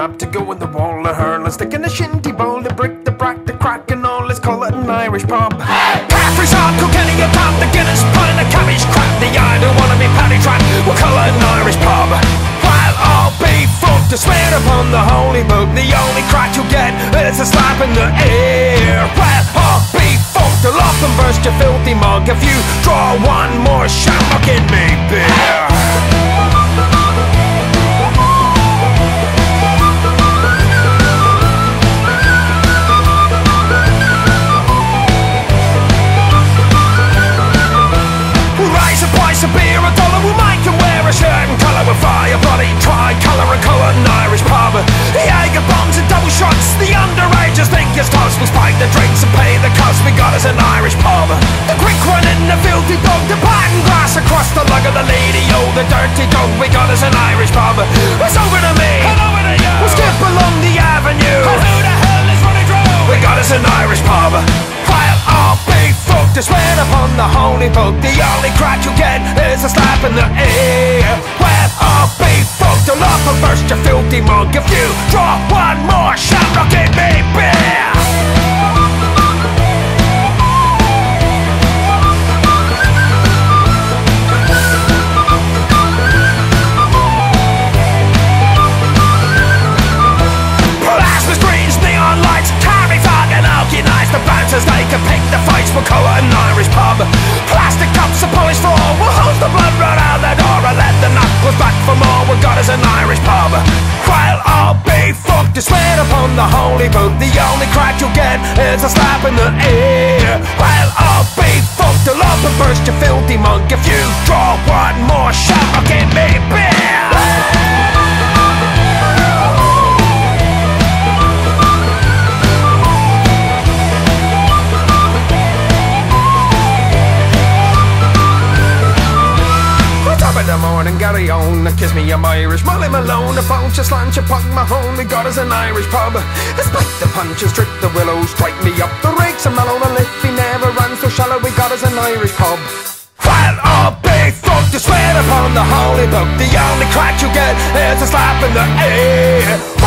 a map to go in the wall of her. Let's stick in the shinty bowl, the brick, the brack, the crack, and all. Let's call it an Irish pub. Caffrey's Harp, Kilkenny, your top, the Guinness, pint, the cabbage crap. The I don't wanna be paddy track. We'll call it an Irish pub. While all be fucked to swear upon the holy book, the only crack you'll get is a slap in the air. Well, all be fucked, I'll off and burst your filthy mug if you draw one more shamrock in me beer. Cost, we got us an Irish pub. The quick one and the filthy dog, the pattern glass across the lug of the lady, oh the dirty dog, we got us an Irish pub. It's over to me, and over to you. We'll skip along the avenue. And who the hell is running through? We got us an Irish pub. While all be fucked to swear upon the holy book The only crack you get is a slap in the ear Well, all be fucked, I'll and burst your filthy mug If you draw one more shamrock fights We'll call it an Irish pub. Plastic cups, a polished floor We'll hose the blood right out the door And let the knuckles back for more. We got us an Irish pub. While I'll be fucked. To swear upon the holy book The only crack you'll get is a slap in the ear. While I'll be fucked. I'll up and burst your filthy monk If you draw one more shamrock in me beer The morning, Gary on, kiss me, I'm Irish. Molly Malone, a bunch of slant, you punk my home. We got us an Irish pub. Spike the punches, trick the willows, strike me up the rakes. And Malone, a lift, he never ran so shallow. We got us an Irish pub. While all big fuck to swear upon the holy book, the only crack you get is a slap in the ear.